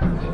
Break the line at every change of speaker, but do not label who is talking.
네.